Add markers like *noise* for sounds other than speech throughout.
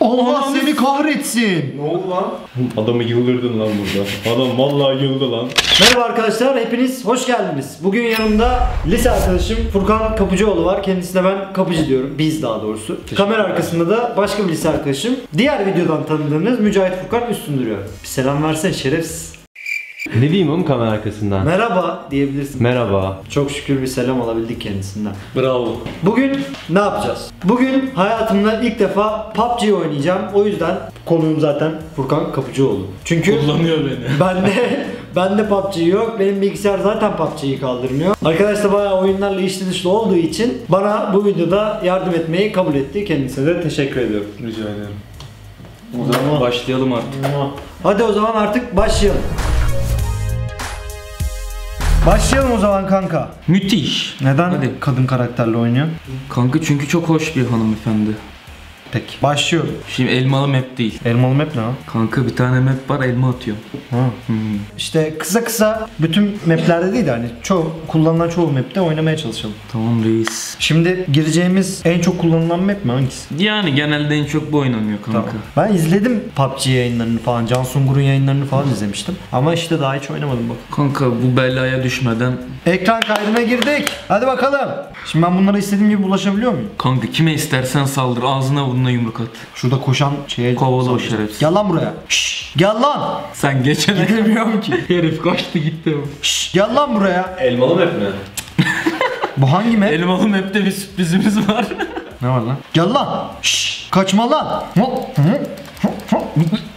Allah seni kahretsin. Ne oldu lan? Adamı yıldırdın lan burada. Adam vallahi yıldı lan. Merhaba arkadaşlar, hepiniz hoş geldiniz. Bugün yanımda lise arkadaşım Furkan Kapıcıoğlu var. Kendisine ben Kapıcı diyorum, biz daha doğrusu. Kamera arkasında da başka bir lise arkadaşım. Diğer videodan tanıdığınız Mücahit Furkan üstün duruyor. Bir selam versene şerefsiz. Ne diyeyim oğlum kamera arkasından? Merhaba diyebilirsin. Merhaba. Çok şükür bir selam alabildik kendisinden. Bravo. Bugün ne yapacağız? Bugün hayatımda ilk defa PUBG oynayacağım. O yüzden konuğum zaten Furkan Kapıcıoğlu. Çünkü Kullanıyor beni. *laughs* bende bende PUBG yok. Benim bilgisayar zaten PUBG'yi kaldırmıyor. Arkadaş da bayağı oyunlarla içli dışlı olduğu için bana bu videoda yardım etmeyi kabul etti. Kendisine de teşekkür ediyorum. Rica ederim. O zaman başlayalım artık. Hadi o zaman artık başlayalım. Başlayalım o zaman kanka. Müthiş. Neden Hadi. kadın karakterle oynuyor? Kanka çünkü çok hoş bir hanımefendi. Peki. Başlıyorum. Şimdi elmalı map değil. Elmalı map ne lan? Kanka bir tane map var elma atıyor. Ha. Hmm. İşte kısa kısa bütün maplerde değil de hani çoğu kullanılan çoğu map'te oynamaya çalışalım. Tamam reis. Şimdi gireceğimiz en çok kullanılan map mi hangisi? Yani genelde en çok bu oynanıyor kanka. Tamam. Ben izledim PUBG yayınlarını falan, Can Sungur'un yayınlarını falan izlemiştim. Ama işte daha hiç oynamadım bak. Kanka bu belaya düşmeden Ekran kaydına girdik. Hadi bakalım. Şimdi ben bunlara istediğim gibi ulaşabiliyor muyum? kanka kime istersen saldır ağzına burnuna yumruk at. Şurada koşan şeye... Kovala o şerefsiz. Gel lan buraya. Şşş, gel lan. Sen geçene Gidemiyorum ki. *laughs* Herif kaçtı gitti. Şşş, gel lan buraya. Elmalı map mi? Bu hangi map? Elmalı map'te bir sürprizimiz var. Ne var lan? Gel lan. Şşş, kaçma lan.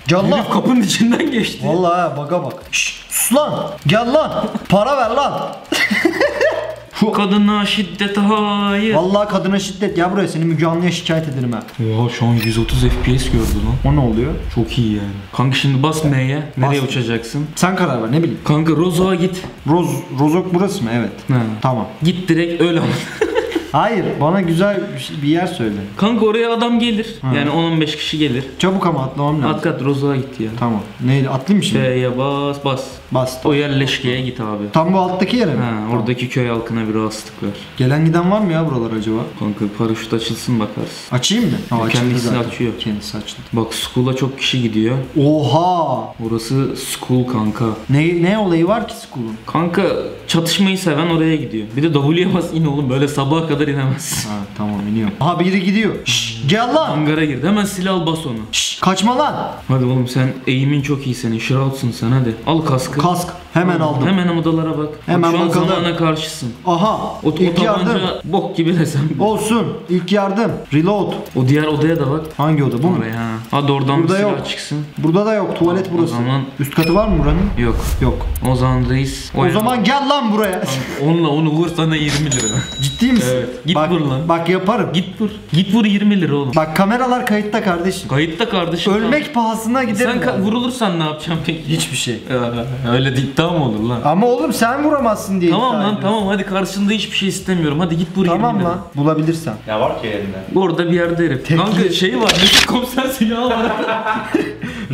Gel lan. Herif kapının içinden geçti. Vallahi ha, baga bak. Şşş, sus lan. Gel lan. Para ver lan. *laughs* Bu kadına şiddet hayır. Vallahi kadına şiddet. Gel buraya seni Müge Anlı'ya şikayet ederim ha. Oha şu an 130 FPS gördü lan. O ne oluyor? Çok iyi yani. Kanka şimdi bas M'ye. Nereye Bas. uçacaksın? Sen karar ver ne bileyim. Kanka Rozo'ya git. Roz, Rozok burası mı? Evet. Ha. Tamam. Git direkt öyle. *laughs* Hayır bana güzel bir, şey- bir yer söyle. Kanka oraya adam gelir. Yani 10-15 kişi gelir. Çabuk ama atlamam lazım. Atkat Rozo'ya git ya. Tamam. Neydi? Atlayayım mı şimdi? F'ye bas bas. Bastım. O yerleşkeye git abi. Tam bu alttaki yere mi? Ha, oradaki köy halkına bir rahatsızlık ver. Gelen giden var mı ya buralar acaba? Kanka paraşüt açılsın bakarsın. Açayım mı? Ha, açıldı Kendisi zaten. açıyor. Kendisi açıldı. Bak school'a çok kişi gidiyor. Oha! Orası school kanka. Ne, ne olayı var ki school'un? Kanka çatışmayı seven oraya gidiyor. Bir de W'ye bas in oğlum böyle sabaha kadar あります。あ、たま tamam iniyorum. Aha biri gidiyor. Şşş gel lan! Hangara girdi hemen silah al bas onu. Şşş kaçma lan! Hadi oğlum sen eğimin çok iyi senin. Shroud'sun sen hadi. Al kaskı. Kask. Hemen aldım. Hemen odalara bak. Hemen bak şu an bakalım. zamana karşısın. Aha! O, o İlk yardım. bok gibi de sen. Olsun. İlk yardım. Reload. O diğer odaya da bak. Hangi oda? Bu mu? Oraya ha. Hadi oradan Burada bir silah yok. çıksın. Burada da yok. Tuvalet O burası. zaman- Üst katı var mı buranın? Yok. Yok. O zaman reis. O zaman gel lan buraya. Onunla onu vur sana 20 lira. Ciddi misin? Evet, git bak, vur lan. Bak yaparım. Git vur. Git vur 20 lira oğlum. Bak kameralar kayıtta kardeşim. Kayıtta kardeşim. Ölmek pahasına giderim. Sen yani. vurulursan ne yapacaksın peki? Hiçbir şey. Ya, öyle de iddia mı olur lan? Ama oğlum sen vuramazsın diye. Tamam lan ediyorsun. tamam hadi karşında hiçbir şey istemiyorum. Hadi git vur 20 Tamam lira. lan bulabilirsen. Ne var ki elinde? Orada bir yerde herif. Tekli. Kanka şey var. Mesut komiser silahı var. *laughs*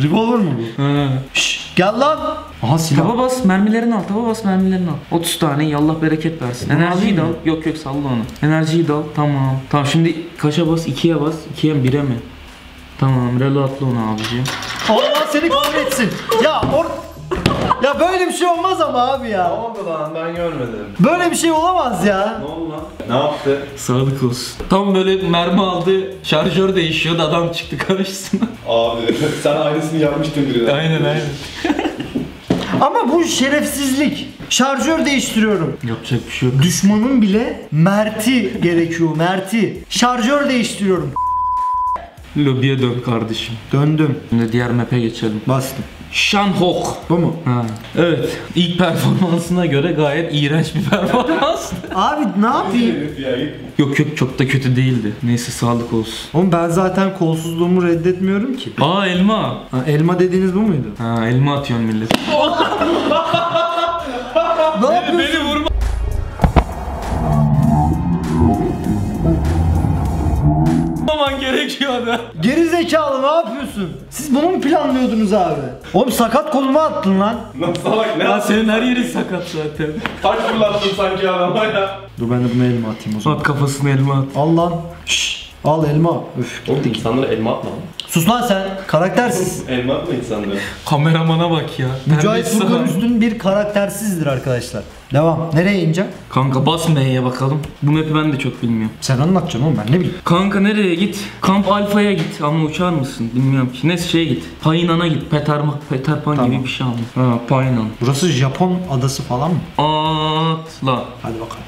Revolver mı bu? Ha. Şşş gel lan. Aha silah. Tava bas mermilerini al. Tava bas mermilerini al. 30 tane Allah bereket versin. Enerjiyi de al. alayım Yok yok salla onu. Enerjiyi de al. Tamam. Tamam şimdi kaça bas? 2'ye bas. 2'ye mi 1'e mi? Tamam reloadla onu abiciğim. Allah seni kahretsin. Ya or... Ya böyle bir şey olmaz ama abi ya. oldu lan ben görmedim. Böyle bir şey olamaz ya. Ne oldu lan? Ne yaptı? Sağlık olsun. Tam böyle mermi aldı. Şarjör değişiyordu. Adam çıktı karşısına. Abi *laughs* sen aynısını yapmıştın birine. aynen aynen. Ama bu şerefsizlik. Şarjör değiştiriyorum. Yapacak bir şey yok. Düşmanın bile merti gerekiyor merti. Şarjör değiştiriyorum. Lobiye dön kardeşim. Döndüm. Şimdi diğer map'e geçelim. Bastım. Shanhok. Bu mu? Ha. Evet. İlk performansına göre gayet iğrenç bir *laughs* performans. Abi ne yapayım? Yok yok çok da kötü değildi. Neyse sağlık olsun. Oğlum ben zaten kolsuzluğumu reddetmiyorum ki. Aa elma. Ha, elma dediğiniz bu muydu? Ha elma atıyorsun millet. *laughs* gerekiyor da. Geri zekalı ne yapıyorsun? Siz bunu mu planlıyordunuz abi? Oğlum sakat koluma attın lan. Lan salak ne Ya yaptın? senin her yerin sakat zaten. Taş fırlattın sanki adama ya. Dur ben de buna elma atayım o zaman. At kafasına elma at. Al lan. Şşş. Al elma. Üf. Oğlum insanlara elma atma. lan. Sus lan sen. Karaktersiz. elma atma insanlara. Kameramana bak ya. Mücahit Terbiyesiz Furkan adam. Üstün bir karaktersizdir arkadaşlar. Devam. Nereye ineceğim? Kanka bas M'ye bakalım. Bu map'i ben de çok bilmiyorum. Sen anlatacaksın oğlum ben ne bileyim. Kanka nereye git? Kamp Alfa'ya git ama uçar mısın? Bilmiyorum ki. Neyse şeye git. Paynan'a git. Peter, Peter Pan Tamam. gibi bir şey ama. Ha Paynan. Burası Japon adası falan mı? Atla. Hadi bakalım.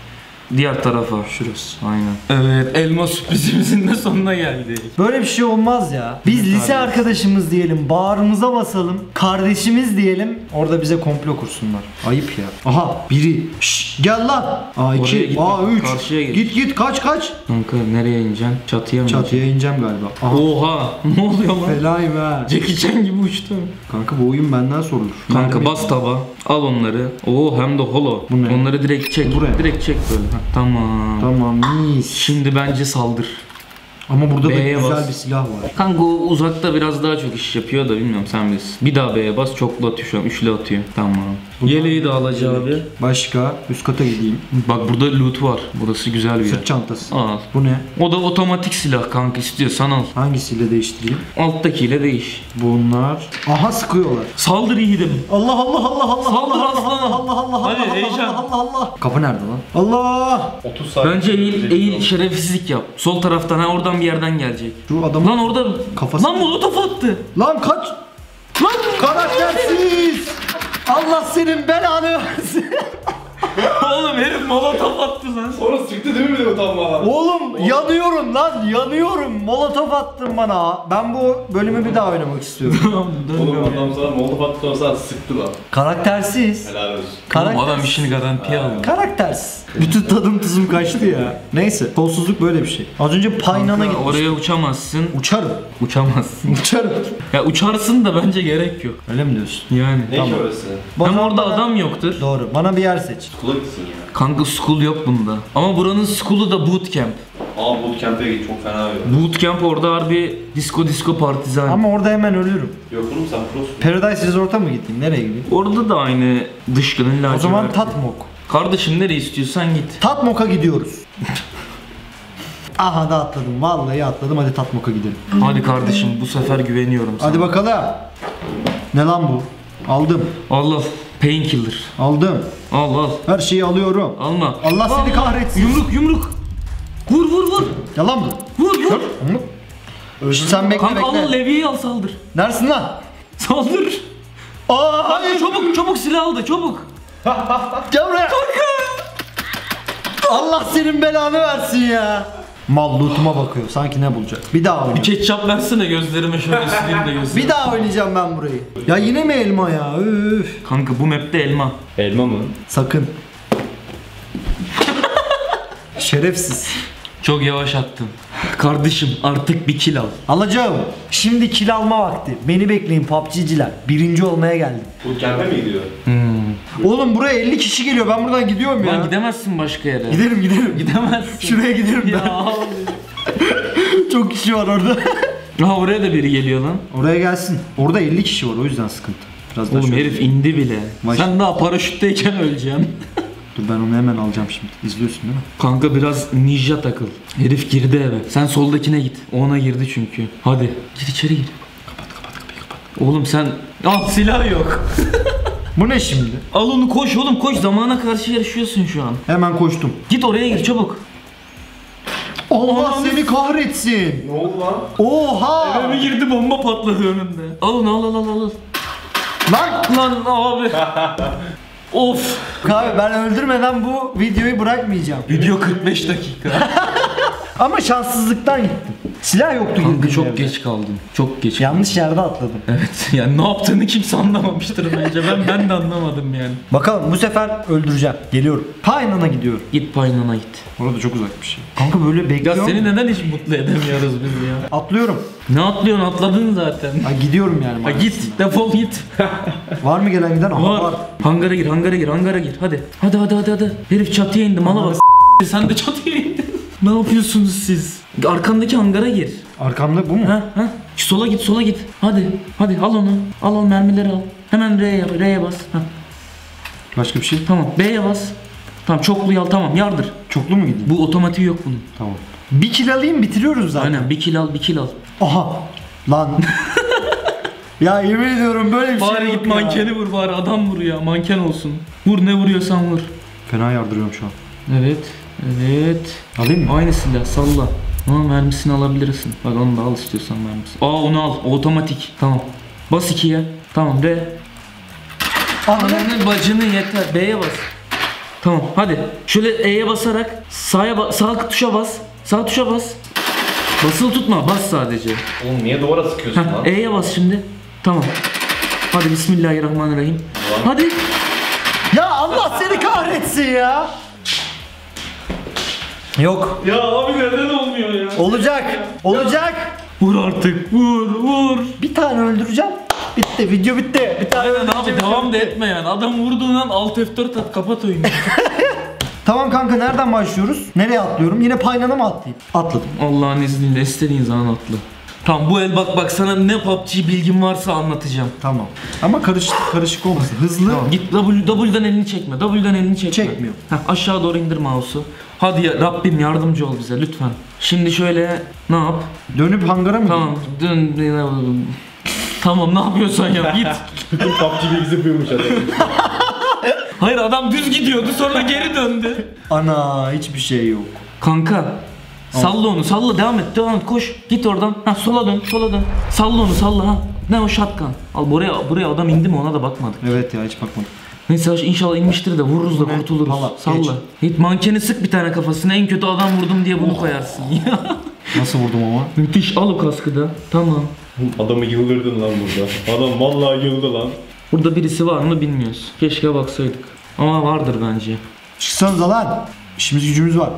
Diğer tarafa. Şurası. Aynen. Evet elma sürprizimizin de sonuna geldik. Böyle bir şey olmaz ya. Biz lise arkadaşımız diyelim, bağrımıza basalım, kardeşimiz diyelim. Orada bize komplo kursunlar. Ayıp ya. Aha biri. Şşş gel lan. Oraya A2, gitme, A3. karşıya git. Git git kaç kaç. Kanka nereye ineceksin? Çatıya mı Çatıya ineceğim galiba. Aha. Oha! *laughs* Ne oluyor lan? Felayım ha. Jackie Chan gibi uçtum. Kanka bu oyun benden sorulur. Kanka Mermi- bas taba. Al onları. Oo hem de holo. Bu ne? Onları direkt çek. Buraya. Direkt çek böyle. Tamam. Tamam mis. Şimdi bence saldır. Ama burada da güzel bas. bir silah var. Kanka o uzakta biraz daha çok iş yapıyor da bilmiyorum sen bilirsin. Bir daha B'ye bas çoklu atıyor şu an. Üçlü atıyor. Tamam. Yeleği de alacağım abi. Başka üst kata gideyim. Bak burada loot var. Burası güzel bir yer. Sırt çantası. Al. Bu ne? O da otomatik silah kanka istiyorsan al. Hangisiyle değiştireyim? Alttakiyle değiş. Bunlar. Aha sıkıyorlar. Saldır yiğidim. Allah Allah Allah Allah Saldır Allah aslanım. Allah Allah Allah Hadi, Allah heyecan. Allah Allah Allah. Kapı nerede lan? Allah! 30 saat. Bence eğil, eğil şerefsizlik yap. Sol taraftan ha oradan bir yerden gelecek. Şu adamın Lan orada Kafası- Lan molotof attı. Lan kaç! Lan karaktersiz! Allah senin belanı versin. Oğlum herif molotof attı lan. Sonra sıktı değil mi bir de utanma? Oğlum yanıyorum lan yanıyorum. Molotof attın bana. Ben bu bölümü bir daha oynamak istiyorum. *laughs* Oğlum adam sana molotof attı sonra sana sıktı lan. Karaktersiz. Helal olsun. Oğlum adam işini garantiye aldı. Karaktersiz. Bütün tadım tuzum kaçtı ya. Neyse kolsuzluk böyle bir şey. Az önce Paynan'a Kanka. Oraya uçamazsın. Uçarım. Uçamazsın. *laughs* Uçarım. ya uçarsın da bence gerek yok. Öyle mi diyorsun? Yani. Ne ki orası? Hem orada Bana- adam yoktur. Doğru. Bana bir yer seç. Kula gitsin ya. Kanka school yok bunda. Ama buranın school'u da bootcamp. Aa bootcamp'e git çok fena bir. Bootcamp orada harbi disco disco partizan. Ama orada hemen ölürüm. Yok oğlum sen prosun. Paradise Resort'a mı gittin? Nereye gideyim? Orada da aynı dışkının laciverti. O zaman Tatmok. Kardeşim nereye istiyorsan git. Tatmok'a gidiyoruz. *laughs* Aha da atladım. Vallahi atladım. Hadi Tatmok'a gidelim. Hadi kardeşim bu sefer güveniyorum sana. Hadi bakalım. Ne lan bu? Aldım. Allah painkiller. Aldım. Al al. Her şeyi alıyorum. Alma. Allah seni kahretsin. Yumruk yumruk. Vur vur vur. Yalan mı? Vur vur. Şşt, sen bekle Kanka bekle. al Levi'yi al saldır. Neresin lan? Saldır. Aa Kanka hayır. çabuk çabuk silah aldı çabuk. Gel buraya. Allah senin belanı versin ya. Mal loot'uma bakıyor. Sanki ne bulacak? Bir daha Bir oynayacağım. ketçap versene gözlerime şöyle sileyim de gözlerime. Bir daha oynayacağım ben burayı. Ya yine mi elma ya? Üf. Kanka bu map'te elma. Elma mı? Sakın. Şerefsiz. Çok yavaş attın. Kardeşim artık bir kill al. Alacağım. Şimdi kil alma vakti. Beni bekleyin PUBG'ciler. Birinci olmaya geldim. Bootcamp'e mi gidiyor? Oğlum buraya 50 kişi geliyor. Ben buradan gidiyorum ya. Lan gidemezsin başka yere. Giderim giderim. Gidemezsin. Şuraya giderim ben. Ya. *laughs* Çok kişi var orada. *laughs* ha oraya da biri geliyor lan. Oraya gelsin. Orada 50 kişi var o yüzden sıkıntı. Biraz daha Oğlum şöyle- herif indi bile. Baş- Sen daha paraşütteyken öleceksin. *laughs* Dur ben onu hemen alacağım şimdi. İzliyorsun değil mi? Kanka biraz ninja takıl. Herif girdi eve. Sen soldakine git. O ona girdi çünkü. Hadi. Gir içeri gir. Kapat kapat kapıyı kapat. Oğlum sen... Al silah yok. Bu ne şimdi? Al onu koş oğlum koş. Zamana karşı yarışıyorsun şu an. Hemen koştum. Git oraya gir çabuk. Allah seni kahretsin. Ne oldu lan? Oha. Eve girdi bomba patladı önünde. Al onu al al al al. Lan. Lan abi. *laughs* of. Abi ben öldürmeden bu videoyu bırakmayacağım. Video 45 dakika. *laughs* Ama şanssızlıktan gittim. Silah yoktu Kanka çok yerde. geç kaldın. Çok geç. Yanlış yerde atladım. Evet. *laughs* Yani ne yaptığını kimse anlamamıştır bence. Ben ben de anlamadım yani. Bakalım bu sefer öldüreceğim. Geliyorum. Paynan'a gidiyorum. Git paynana git. Orada çok uzak bir şey. Kanka böyle Ya bekliyorum. seni neden hiç mutlu edemiyoruz biz ya? Atlıyorum. Ne atlıyorsun atladın zaten. Ha, gidiyorum yani. Ha git defol git. *laughs* Var mı gelen giden? Aha var. Var. Hangara gir hangara gir hangara gir hadi. Hadi hadi hadi hadi. Herif çatıya indi mala bak. Sen de çatıya indin. *laughs* ne yapıyorsunuz siz? Arkandaki hangara gir. Arkamda bu mu? Ha ha. Sola git sola git. Hadi hadi al onu. Al al mermileri al. Hemen R'ye. R'ye bas. Ha. Başka bir şey. Tamam B'ye bas. Tamam çoklu al tamam yardır. Çoklu mu gideyim? Bu otomatiği yok bunun. Tamam. Bir kill alayım bitiriyoruz zaten. Aynen bir kill al bir kill al. Aha. Lan. *laughs* ya yemin ediyorum böyle bir şey Bari yok git ya. mankeni vur bari adam vur ya manken olsun. Vur ne vuruyorsan vur. Fena yardırıyorum şu an. Evet. Evet. Alayım mı? Aynı silah salla. Ama mermisini alabilirsin. Bak onu da al istiyorsan mermisi. Aa onu al. Otomatik. Tamam. Bas ikiye. Tamam R. Ananı. Ananın bacını yeter. B'ye bas. Tamam hadi. Şöyle E'ye basarak sağa ba- sağ tuşa bas. Sağ tuşa bas. Basılı tutma. Bas sadece. Oğlum niye duvara sıkıyorsun Heh, lan? E'ye bas şimdi. Tamam. Hadi bismillahirrahmanirrahim. Hadi. Ya Allah seni kahretsin ya. Yok. Ya abi neden olmuyor ya? Olacak. Olacak. Vur artık. Vur vur. Bir tane öldüreceğim. Bitti. Video bitti. Bir tane Aynen abi öldüreceğim, devam da bitti. etme yani. Adam vurduğun an alt F4 at kapat oyunu. *laughs* Tamam kanka nereden başlıyoruz? Nereye atlıyorum? Yine paynana mı atlayayım? Atladım. Allah'ın izniyle istediğin zaman atla. Tamam bu el bak bak sana ne PUBG bilgin varsa anlatacağım. Tamam. Ama karışık karışık olmasın. Hızlı. Tamam git W, W'den elini çekme. W'den elini çekme. Çekmiyor. Heh, aşağı doğru indir mouse'u. Hadi ya Rabbim yardımcı ol bize lütfen. Şimdi şöyle ne yap? Dönüp hangara mı? Tamam dön. dön- Tamam ne yapıyorsan yap git. *laughs* PUBG bilgisi yapıyormuş adam. Hayır adam düz gidiyordu sonra geri döndü. Ana hiçbir şey yok. Kanka salla onu salla. Devam et devam et. Koş. Git oradan. Ha sola dön sola dön. Salla onu salla. Ha. Ne o? Shotgun. Al buraya buraya adam indi mi? Ona da bakmadık. Evet ya hiç bakmadım. neyse inşallah inmiştir de vururuz da kurtuluruz. Valla, salla. geç. Git mankeni sık bir tane kafasına. En kötü adam vurdum diye bunu koyarsın. Ya *laughs* Nasıl vurdum ama? müthiş. Al o kaskı da. Tamam. Adamı yıldırdın lan burada. Adam vallahi yıldı lan. burada birisi var mı bilmiyoruz. Keşke baksaydık. Ama vardır bence. Çıksanıza lan. İşimiz gücümüz var.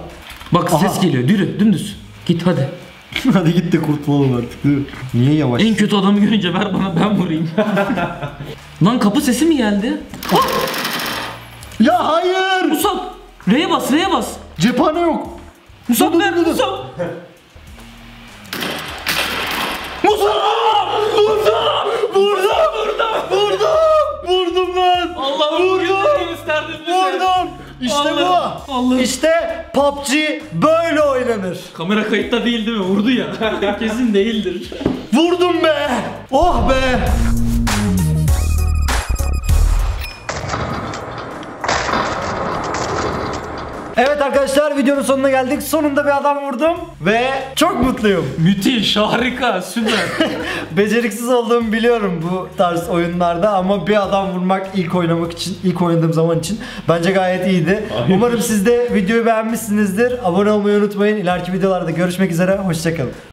Bak Aha. ses geliyor yürü dümdüz git hadi *laughs* Hadi git de kurtulalım artık. değil mi? Niye yavaş? en kötü adamı görünce ver bana ben vurayım *laughs* lan kapı sesi mi geldi Ya hayır. Musab R'ye bas R'ye bas Cephane yok. Musab ver. *laughs* Musab Musab Musab Burada burada Vurdum. Vurdum lan. Allah'ım vurdum Vurdum. İşte Allah. bu. Allah. İşte PUBG böyle oynanır. Kamera kayıtta değil değil mi? Vurdu ya. *laughs* Kesin değildir. Vurdum be. Oh be. Evet arkadaşlar videonun sonuna geldik. Sonunda bir adam vurdum ve çok mutluyum. Müthiş, harika, süper. *laughs* Beceriksiz olduğumu biliyorum bu tarz oyunlarda ama bir adam vurmak ilk oynamak için, ilk oynadığım zaman için bence gayet iyiydi. Aynen. Umarım siz de videoyu beğenmişsinizdir. Abone olmayı unutmayın. İleriki videolarda görüşmek üzere. Hoşçakalın.